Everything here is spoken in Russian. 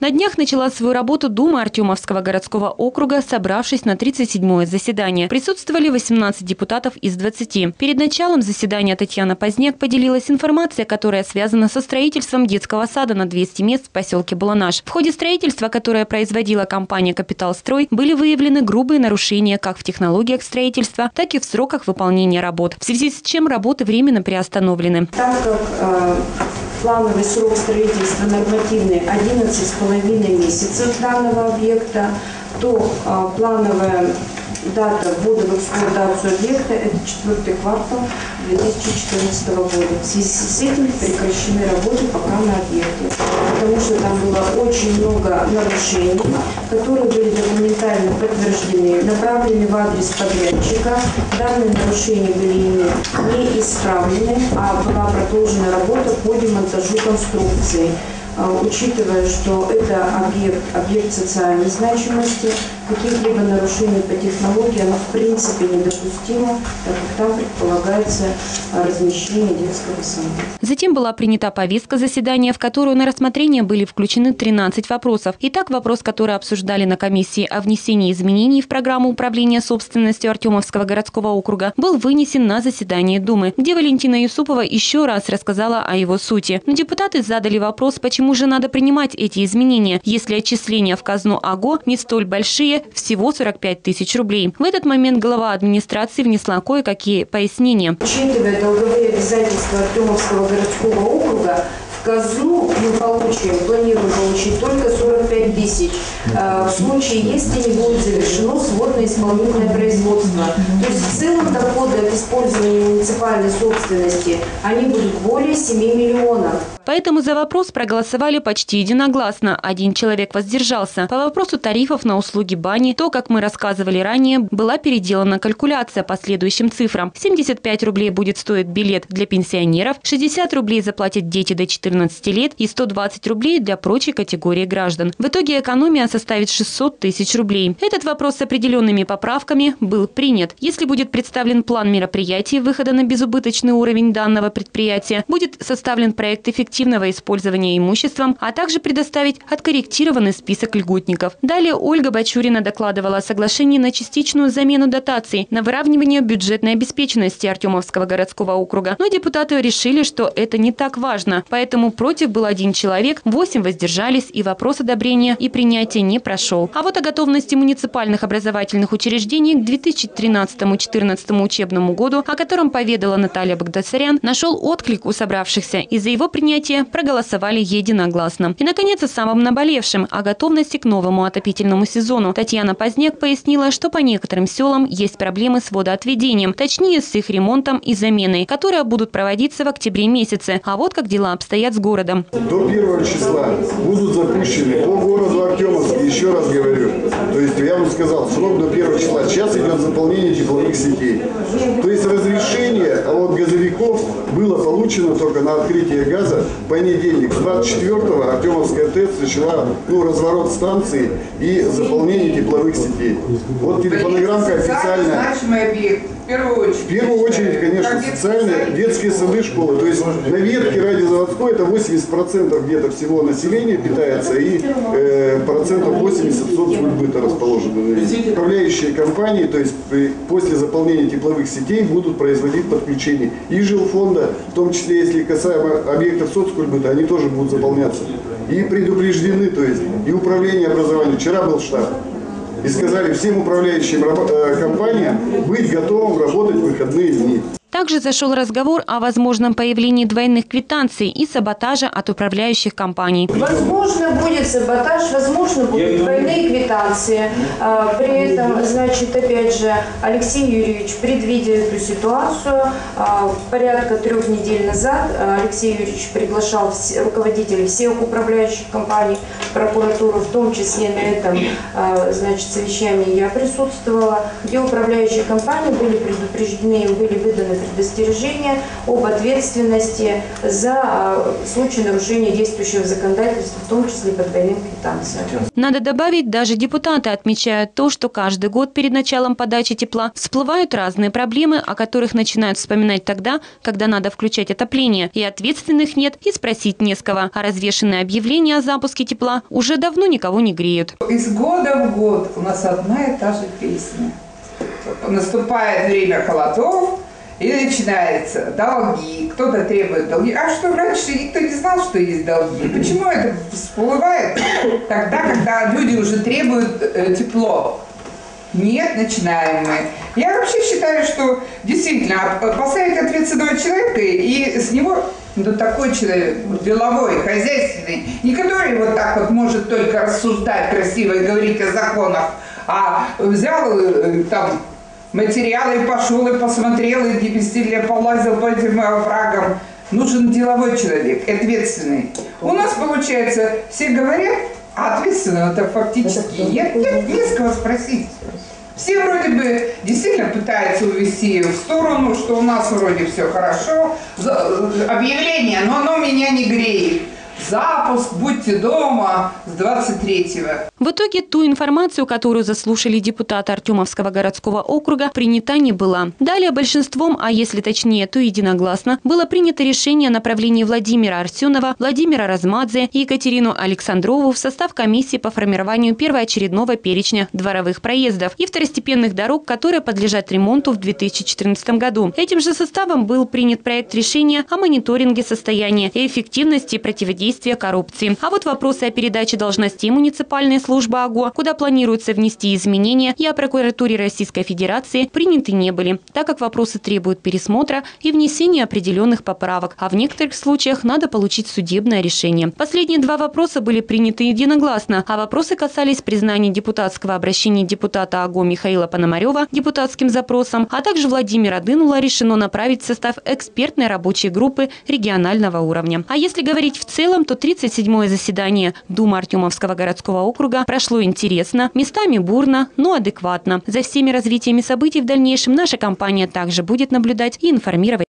На днях начала свою работу Дума Артемовского городского округа, собравшись на 37-е заседание. Присутствовали 18 депутатов из 20. Перед началом заседания Татьяна Поздняк поделилась информацией, которая связана со строительством детского сада на 200 мест в поселке Буланаш. В ходе строительства, которое производила компания «Капиталстрой», были выявлены грубые нарушения как в технологиях строительства, так и в сроках выполнения работ, в связи с чем работы временно приостановлены. Так как э, плановый срок строительства нормативный 11,5 месяцев данного объекта, то э, плановая дата ввода в эксплуатацию объекта – это четвертый квартал 2014 года. В связи с этим прекращены работы пока на объекте, потому что там было очень много нарушений, которые были документально подтверждены, направлены в адрес подрядчика. Данные нарушения были ими не исправлены, а была продолжена работа по демонтажу конструкции. А, учитывая, что это объект, объект социальной значимости, каких-либо нарушений по технологии, оно в принципе недопустимо, так как там предполагается а, размещение детского сада. Затем была принята повестка заседания, в которую на рассмотрение были включены 13 вопросов. Итак, вопрос, который обсуждали на комиссии о внесении изменений в программу управления собственностью Артемовского городского округа, был вынесен на заседание Думы, где Валентина Юсупова еще раз рассказала о его сути. Но депутаты задали вопрос, почему же надо принимать эти изменения, если отчисления в казну АГО не столь большие, всего 45 тысяч рублей. В этот момент глава администрации внесла кое-какие пояснения. Учитывая долговые обязательства Артемовского городского округа, казну мы получим, планируем получить только 45 тысяч. Э, в случае, если не будет завершено сводно-исполнительное производство. То есть в целом доходы от использования муниципальной собственности, они будут более 7 миллионов. Поэтому за вопрос проголосовали почти единогласно. Один человек воздержался. По вопросу тарифов на услуги бани, то, как мы рассказывали ранее, была переделана калькуляция по следующим цифрам. 75 рублей будет стоить билет для пенсионеров, 60 рублей заплатят дети до 14 лет и 120 рублей для прочей категории граждан. В итоге экономия составит 600 тысяч рублей. Этот вопрос с определенными поправками был принят. Если будет представлен план мероприятий выхода на безубыточный уровень данного предприятия, будет составлен проект эффективного использования имуществом, а также предоставить откорректированный список льготников. Далее Ольга Бачурина докладывала о соглашении на частичную замену дотаций на выравнивание бюджетной обеспеченности Артемовского городского округа. Но депутаты решили, что это не так важно, поэтому против был один человек, восемь воздержались и вопрос одобрения и принятия не прошел. А вот о готовности муниципальных образовательных учреждений к 2013-2014 учебному году, о котором поведала Наталья Багдасарян, нашел отклик у собравшихся. Из-за его принятия мероприятия проголосовали единогласно. И, наконец, о самом наболевшем, о готовности к новому отопительному сезону. Татьяна Поздняк пояснила, что по некоторым селам есть проблемы с водоотведением, точнее, с их ремонтом и заменой, которые будут проводиться в октябре месяце. А вот как дела обстоят с городом. До первого числа будут запущены по городу Артемовск, еще раз говорю. То есть я вам сказал, срок до первого числа. Сейчас идет заполнение тепловых сетей. То есть разрешение от газовиков было получено только на открытие газа понедельник, 24-го Артемовская ТЭЦ начала ну, разворот станции и заполнение тепловых сетей. Вот телефонограммка официальная. Первую очередь. В первую очередь, конечно, социальные детские сады, школы. То есть на ветке радиозаводской это 80% где-то всего населения питается и э, процентов 80 соцкультбыта расположены. Управляющие компании, то есть после заполнения тепловых сетей будут производить подключение и жилфонда, в том числе если касаемо объектов соцкультбыта, они тоже будут заполняться. И предупреждены, то есть и управление образованием. Вчера был штаб. И сказали всем управляющим э, компаниям быть готовым работать в выходные дни. Также зашел разговор о возможном появлении двойных квитанций и саботажа от управляющих компаний. Возможно, будет саботаж, возможно, будут двойные квитанции. А, при этом, значит, опять же, Алексей Юрьевич, предвидя эту ситуацию, а, порядка трех недель назад Алексей Юрьевич приглашал руководителей всех управляющих компаний, прокуратуру, в том числе на этом, а, значит, совещании я присутствовала, где управляющие компании были предупреждены, им были выданы предостережение об ответственности за а, случай нарушения действующего законодательства, в том числе по двойным квитанциям. Надо добавить, даже депутаты отмечают то, что каждый год перед началом подачи тепла всплывают разные проблемы, о которых начинают вспоминать тогда, когда надо включать отопление. И ответственных нет, и спросить не с кого. А развешенные объявления о запуске тепла уже давно никого не греют. Из года в год у нас одна и та же песня. Наступает время холодов, и начинается долги, кто-то требует долги. А что, раньше никто не знал, что есть долги? Почему это всплывает тогда, когда люди уже требуют э, тепло? Нет, начинаем мы. Я вообще считаю, что действительно поставить ответственного человека и с него ну, такой человек, деловой, хозяйственный, не который вот так вот может только рассуждать красиво и говорить о законах, а взял э, там материалы, пошел и посмотрел, и гипестилия полазил по этим оврагам. Нужен деловой человек, ответственный. У нас, получается, все говорят, а ответственного-то фактически нет, нет, не с кого спросить. Все вроде бы действительно пытаются увести в сторону, что у нас вроде все хорошо. Объявление, но оно меня не греет. Запуск, будьте дома с 23-го. В итоге ту информацию, которую заслушали депутаты Артемовского городского округа, принята не была. Далее большинством, а если точнее, то единогласно, было принято решение о направлении Владимира Арсенова, Владимира Размадзе и Екатерину Александрову в состав комиссии по формированию первоочередного перечня дворовых проездов и второстепенных дорог, которые подлежат ремонту в 2014 году. Этим же составом был принят проект решения о мониторинге состояния и эффективности противодействия противодействия коррупции. А вот вопросы о передаче должностей муниципальной службы АГО, куда планируется внести изменения, и о прокуратуре Российской Федерации приняты не были, так как вопросы требуют пересмотра и внесения определенных поправок, а в некоторых случаях надо получить судебное решение. Последние два вопроса были приняты единогласно, а вопросы касались признания депутатского обращения депутата АГО Михаила Пономарева депутатским запросом, а также Владимира Дынула решено направить в состав экспертной рабочей группы регионального уровня. А если говорить в целом, целом, то 37-е заседание Думы Артемовского городского округа прошло интересно, местами бурно, но адекватно. За всеми развитиями событий в дальнейшем наша компания также будет наблюдать и информировать